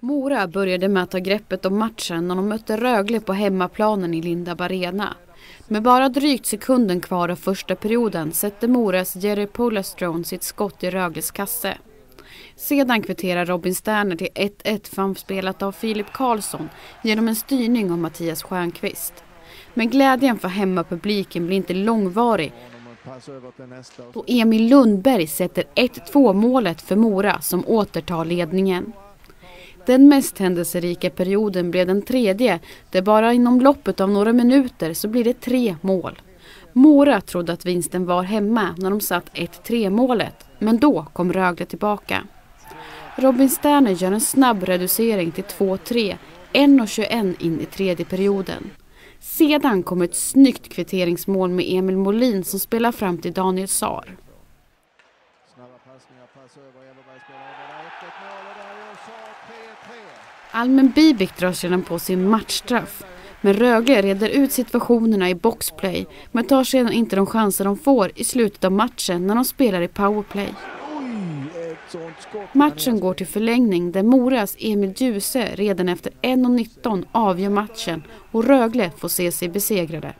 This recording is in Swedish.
Mora började med att ta greppet om matchen när de mötte Rögle på hemmaplanen i Lindab Arena. Med bara drygt sekunden kvar av första perioden sätter Moras Jerry Polastrone sitt skott i Rögles kasse. Sedan kvitterar Robin Sterner till 1-1 framspelat av Filip Karlsson genom en styrning av Mattias Stjernqvist. Men glädjen för hemmapubliken blir inte långvarig då Emil Lundberg sätter 1-2 målet för Mora som återtar ledningen. Den mest händelserika perioden blev den tredje där bara inom loppet av några minuter så blir det tre mål. Mora trodde att vinsten var hemma när de satt 1-3 målet men då kom Rögle tillbaka. Robin Sterner gör en snabb reducering till 2-3, 1.21 in i tredje perioden. Sedan kommer ett snyggt kvitteringsmål med Emil Molin som spelar fram till Daniel Saar. Korsningar, pass över, Elfberg spelar över 1-1 mål och där gör 3-3. Almen Bibik drar sedan på sin matchstraff. Men Rögle reder ut situationerna i boxplay men tar sedan inte de chanser de får i slutet av matchen när de spelar i powerplay. Matchen går till förlängning där Moras Emil Djuse redan efter 1.19 avgör matchen och Rögle får se sig besegrade.